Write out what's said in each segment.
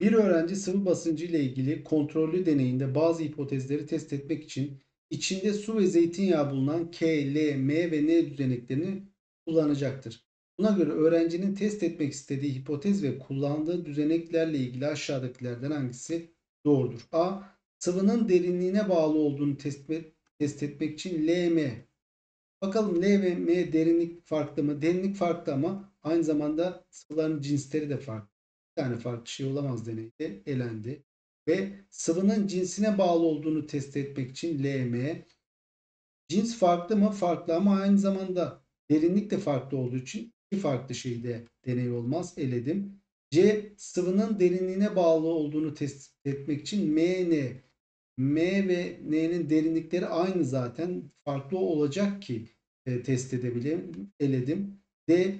Bir öğrenci sıvı basıncı ile ilgili kontrollü deneyinde bazı hipotezleri test etmek için içinde su ve zeytinyağı bulunan K, L, M ve N düzeneklerini kullanacaktır. Buna göre öğrencinin test etmek istediği hipotez ve kullandığı düzeneklerle ilgili aşağıdakilerden hangisi doğrudur? A. Sıvının derinliğine bağlı olduğunu test, etmek için L, M. Bakalım L ve M derinlik farklı mı? Derinlik farklı ama aynı zamanda sıvıların cinsleri de farklı. Tane farklı şey olamaz deneyde elendi. Ve sıvının cinsine bağlı olduğunu test etmek için LM. Cins farklı mı? Farklı ama aynı zamanda derinlik de farklı olduğu için iki farklı şeyde deney olmaz. Eledim. C sıvının derinliğine bağlı olduğunu test etmek için MN. M ve N'nin derinlikleri aynı zaten. Farklı olacak ki e, test edebilirim. Eledim. D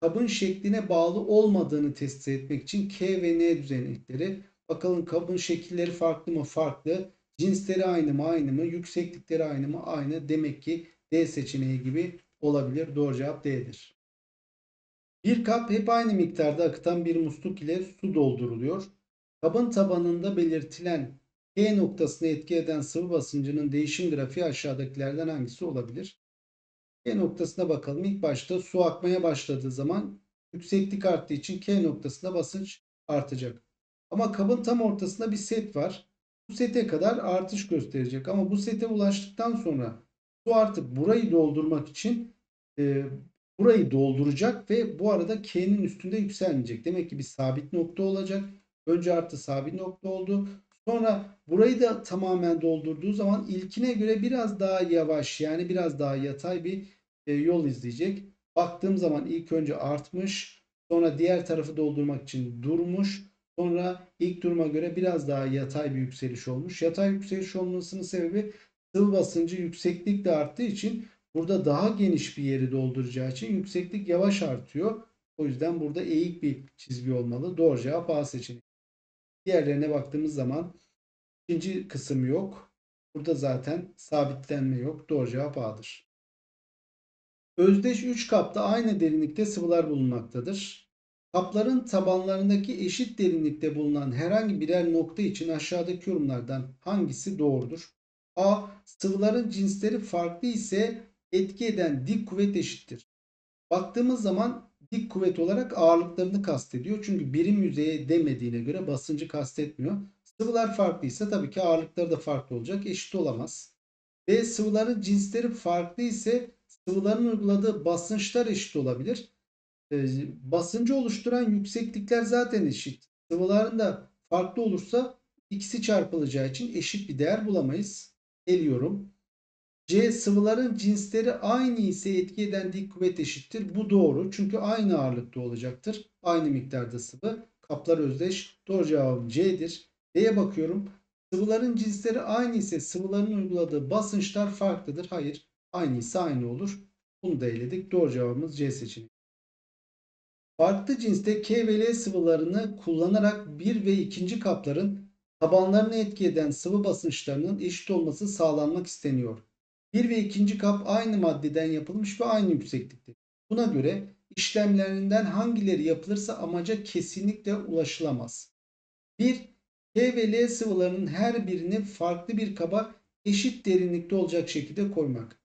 kabın şekline bağlı olmadığını test etmek için K ve N düzenekleri. Bakalım kabın şekilleri farklı mı? Farklı. Cinsleri aynı mı? Aynı mı? Yükseklikleri aynı mı? Aynı. Demek ki D seçeneği gibi olabilir. Doğru cevap D'dir. Bir kap hep aynı miktarda akıtan bir musluk ile su dolduruluyor. Kabın tabanında belirtilen G noktasına etki eden sıvı basıncının değişim grafiği aşağıdakilerden hangisi olabilir? K noktasına bakalım. İlk başta su akmaya başladığı zaman yükseklik arttığı için K noktasında basınç artacak. Ama kabın tam ortasında bir set var. Bu sete kadar artış gösterecek. Ama bu sete ulaştıktan sonra su artık burayı doldurmak için e, burayı dolduracak ve bu arada K'nin üstünde yükselmeyecek. Demek ki bir sabit nokta olacak. Önce artı sabit nokta oldu. Sonra burayı da tamamen doldurduğu zaman ilkine göre biraz daha yavaş yani biraz daha yatay bir e, yol izleyecek. Baktığım zaman ilk önce artmış. Sonra diğer tarafı doldurmak için durmuş. Sonra ilk duruma göre biraz daha yatay bir yükseliş olmuş. Yatay yükseliş olmasının sebebi sıvı basıncı yükseklikle arttığı için burada daha geniş bir yeri dolduracağı için yükseklik yavaş artıyor. O yüzden burada eğik bir çizgi olmalı. Doğru cevap A seçeneği. Diğerlerine baktığımız zaman ikinci kısım yok. Burada zaten sabitlenme yok. Doğru cevap A'dır. Özdeş 3 kapta aynı derinlikte sıvılar bulunmaktadır. Kapların tabanlarındaki eşit derinlikte bulunan herhangi birer nokta için aşağıdaki yorumlardan hangisi doğrudur? A. Sıvıların cinsleri farklı ise etki eden dik kuvvet eşittir. Baktığımız zaman dik kuvvet olarak ağırlıklarını kastediyor. Çünkü birim yüzeye demediğine göre basıncı kastetmiyor. Sıvılar farklıysa tabii ki ağırlıkları da farklı olacak. Eşit olamaz. B. Sıvıların cinsleri farklı ise sıvıların uyguladığı basınçlar eşit olabilir. E, basıncı oluşturan yükseklikler zaten eşit. Sıvıların da farklı olursa ikisi çarpılacağı için eşit bir değer bulamayız. Eliyorum. C sıvıların cinsleri aynı ise etki eden dik kuvvet eşittir. Bu doğru. Çünkü aynı ağırlıkta olacaktır. Aynı miktarda sıvı. Kaplar özdeş. Doğru cevabım C'dir. D'ye bakıyorum. Sıvıların cinsleri aynı ise sıvıların uyguladığı basınçlar farklıdır. Hayır. Aynı ise aynı olur. Bunu da eledik. Doğru cevabımız C seçeneği. Farklı cinste K ve L sıvılarını kullanarak bir ve ikinci kapların tabanlarını etki eden sıvı basınçlarının eşit olması sağlanmak isteniyor. Bir ve ikinci kap aynı maddeden yapılmış ve aynı yükseklikte. Buna göre işlemlerinden hangileri yapılırsa amaca kesinlikle ulaşılamaz. 1. K ve L sıvılarının her birini farklı bir kaba eşit derinlikte olacak şekilde koymak.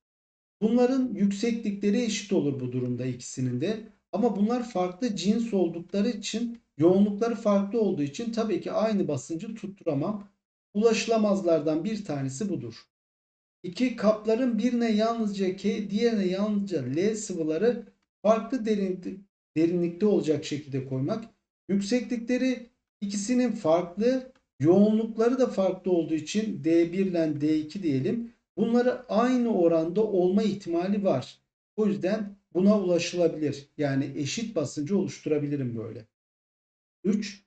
Bunların yükseklikleri eşit olur bu durumda ikisinin de. Ama bunlar farklı cins oldukları için yoğunlukları farklı olduğu için tabii ki aynı basıncı tutturamam. Ulaşılamazlardan bir tanesi budur. İki kapların birine yalnızca K, diğerine yalnızca L sıvıları farklı derinlikte olacak şekilde koymak. Yükseklikleri ikisinin farklı, yoğunlukları da farklı olduğu için D1 ile D2 diyelim. Bunları aynı oranda olma ihtimali var. O yüzden buna ulaşılabilir. Yani eşit basıncı oluşturabilirim böyle. 3.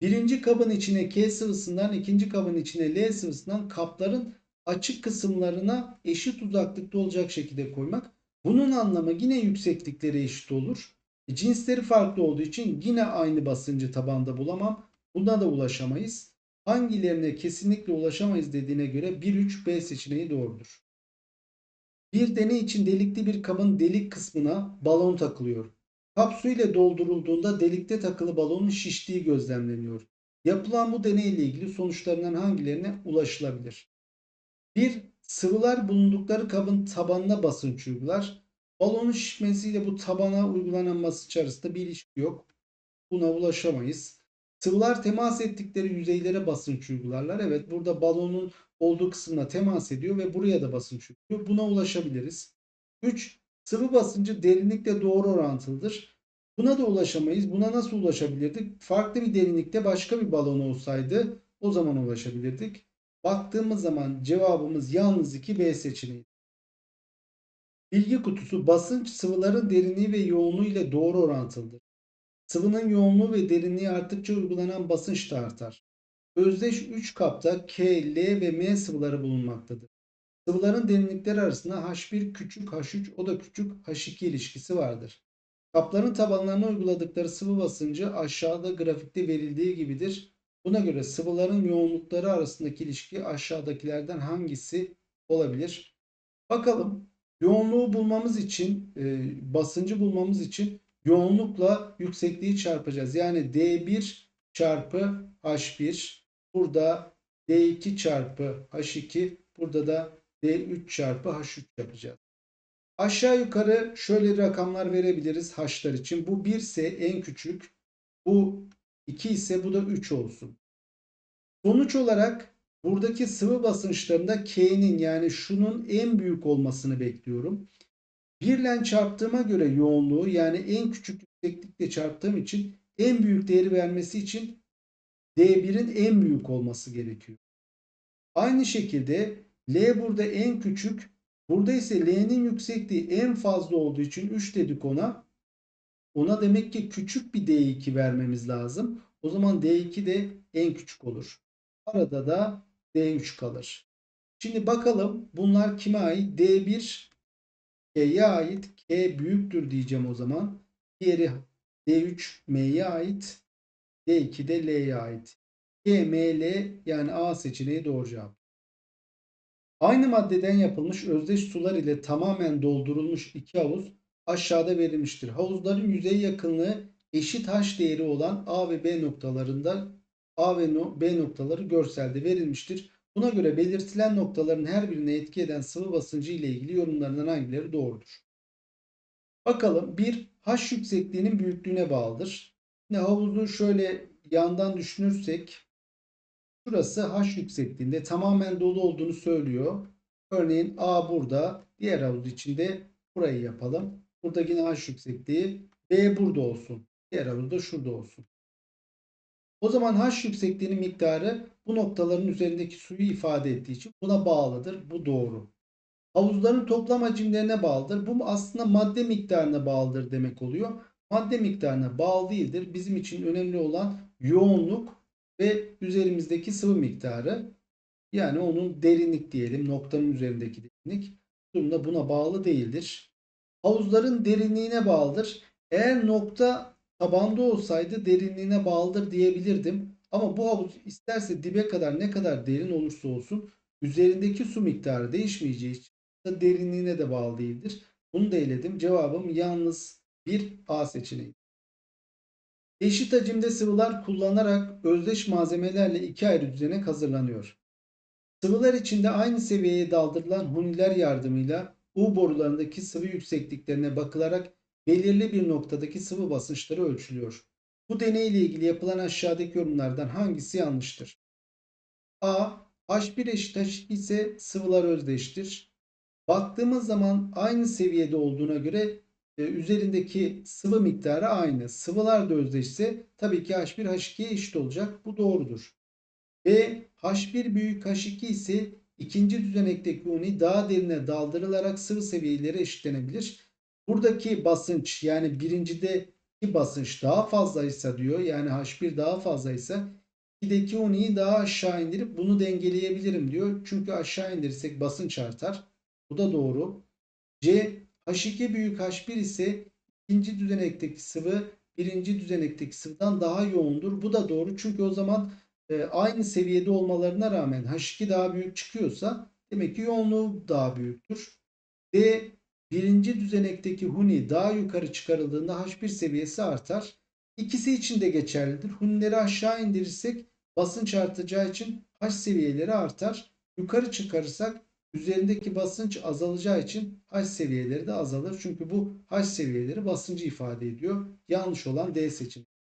Birinci kabın içine K sıvısından ikinci kabın içine L sıvısından kapların açık kısımlarına eşit uzaklıkta olacak şekilde koymak. Bunun anlamı yine yükseklikleri eşit olur. E, cinsleri farklı olduğu için yine aynı basıncı tabanda bulamam. Buna da ulaşamayız. Hangilerine kesinlikle ulaşamayız dediğine göre 1-3-B seçeneği doğrudur. Bir deney için delikli bir kabın delik kısmına balon takılıyor. Kap su ile doldurulduğunda delikte takılı balonun şiştiği gözlemleniyor. Yapılan bu deney ile ilgili sonuçlarından hangilerine ulaşılabilir? 1. Sıvılar bulundukları kabın tabanına basınç uygular. Balonun şişmesiyle bu tabana uygulanan basınç arasında bir ilişki yok. Buna ulaşamayız. Sıvılar temas ettikleri yüzeylere basınç uygularlar. Evet burada balonun olduğu kısmına temas ediyor ve buraya da basınç uyguluyor. Buna ulaşabiliriz. 3. Sıvı basıncı derinlikle doğru orantılıdır. Buna da ulaşamayız. Buna nasıl ulaşabilirdik? Farklı bir derinlikte başka bir balon olsaydı o zaman ulaşabilirdik. Baktığımız zaman cevabımız yalnız 2 B seçeneği. Bilgi kutusu basınç sıvıların derinliği ve yoğunluğu ile doğru orantılıdır. Sıvının yoğunluğu ve derinliği arttıkça uygulanan basınç da artar. Özdeş 3 kapta K, L ve M sıvıları bulunmaktadır. Sıvıların derinlikleri arasında H1 küçük H3 o da küçük H2 ilişkisi vardır. Kapların tabanlarına uyguladıkları sıvı basıncı aşağıda grafikte verildiği gibidir. Buna göre sıvıların yoğunlukları arasındaki ilişki aşağıdakilerden hangisi olabilir? Bakalım yoğunluğu bulmamız için e, basıncı bulmamız için yoğunlukla yüksekliği çarpacağız. Yani D1 çarpı H1 burada D2 çarpı H2 burada da D3 çarpı H3 yapacağız. Aşağı yukarı şöyle rakamlar verebiliriz H'lar için. Bu 1 ise en küçük. Bu 2 ise bu da 3 olsun. Sonuç olarak buradaki sıvı basınçlarında K'nin yani şunun en büyük olmasını bekliyorum. 1 ile çarptığıma göre yoğunluğu yani en küçük yükseklikle çarptığım için en büyük değeri vermesi için D1'in en büyük olması gerekiyor. Aynı şekilde L burada en küçük. Burada ise L'nin yüksekliği en fazla olduğu için 3 dedik ona. Ona demek ki küçük bir D2 vermemiz lazım. O zaman D2 de en küçük olur. Arada da D3 kalır. Şimdi bakalım bunlar kime ait? D1 K'ye ait. K büyüktür diyeceğim o zaman. Diğeri D3 M'ye ait. D2 de L'ye ait. K, M, L yani A seçeneği doğru cevap. Aynı maddeden yapılmış özdeş sular ile tamamen doldurulmuş iki havuz aşağıda verilmiştir. Havuzların yüzey yakınlığı eşit H değeri olan A ve B noktalarında A ve B noktaları görselde verilmiştir. Buna göre belirtilen noktaların her birine etki eden sıvı basıncı ile ilgili yorumlarından hangileri doğrudur? Bakalım bir H yüksekliğinin büyüklüğüne bağlıdır. Yine havuzu şöyle yandan düşünürsek Şurası H yüksekliğinde tamamen dolu olduğunu söylüyor. Örneğin A burada. Diğer havuz içinde burayı yapalım. Burada yine H yüksekliği. B burada olsun. Diğer havuz da şurada olsun. O zaman H yüksekliğinin miktarı bu noktaların üzerindeki suyu ifade ettiği için buna bağlıdır. Bu doğru. Havuzların toplam hacimlerine bağlıdır. Bu aslında madde miktarına bağlıdır demek oluyor. Madde miktarına bağlı değildir. Bizim için önemli olan yoğunluk ve üzerimizdeki sıvı miktarı yani onun derinlik diyelim noktanın üzerindeki derinlik durumda buna bağlı değildir. Havuzların derinliğine bağlıdır. Eğer nokta tabanda olsaydı derinliğine bağlıdır diyebilirdim. Ama bu havuz isterse dibe kadar ne kadar derin olursa olsun üzerindeki su miktarı değişmeyeceği için derinliğine de bağlı değildir. Bunu da eledim. Cevabım yalnız bir A seçeneği. Eşit hacimde sıvılar kullanarak özdeş malzemelerle iki ayrı düzenek hazırlanıyor. Sıvılar içinde aynı seviyeye daldırılan huniler yardımıyla U borularındaki sıvı yüksekliklerine bakılarak belirli bir noktadaki sıvı basınçları ölçülüyor. Bu deney ile ilgili yapılan aşağıdaki yorumlardan hangisi yanlıştır? A. H1 eşit H2 ise sıvılar özdeştir. Baktığımız zaman aynı seviyede olduğuna göre e, üzerindeki sıvı miktarı aynı. Sıvılar da özdeşse tabii ki H1 H2'ye eşit olacak. Bu doğrudur. B H1 büyük H2 ise ikinci düzenekteki uni daha derine daldırılarak sıvı seviyeleri eşitlenebilir. Buradaki basınç yani birincide basınç daha fazlaysa diyor. Yani H1 daha fazlaysa 2'deki uniyi daha aşağı indirip bunu dengeleyebilirim diyor. Çünkü aşağı indirirsek basınç artar. Bu da doğru. C H2 büyük H1 ise ikinci düzenekteki sıvı birinci düzenekteki sıvıdan daha yoğundur. Bu da doğru çünkü o zaman e, aynı seviyede olmalarına rağmen H2 daha büyük çıkıyorsa demek ki yoğunluğu daha büyüktür. D birinci düzenekteki Huni daha yukarı çıkarıldığında H1 seviyesi artar. İkisi için de geçerlidir. Hunileri aşağı indirirsek Basınç artacağı için H seviyeleri artar. Yukarı çıkarırsak üzerindeki basınç azalacağı için H seviyeleri de azalır. Çünkü bu H seviyeleri basıncı ifade ediyor. Yanlış olan D seçeneği.